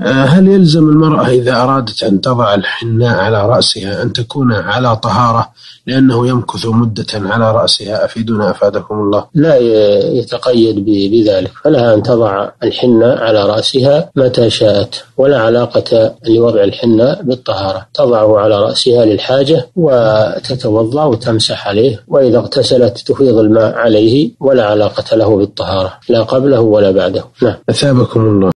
آه، هل يلزم المرأة إذا أرادت أن تضع الحناء على رأسها أن تكون على طهارة لأنه يمكث مدة على رأسها؟ أفيدنا أفادكم الله. لا يتقيد بذلك. فلها أن تضع الحناء على رأسها متى شاءت ولا علاقة لوضع الحناء بالطهارة. تضعه على رأسها للحاجة وتتوضأ وتمسح عليه وإذا اغتسلت تفيض الماء عليه ولا علاقة له بالطهارة لا قبله ولا بعده. نعم. أثابكم الله.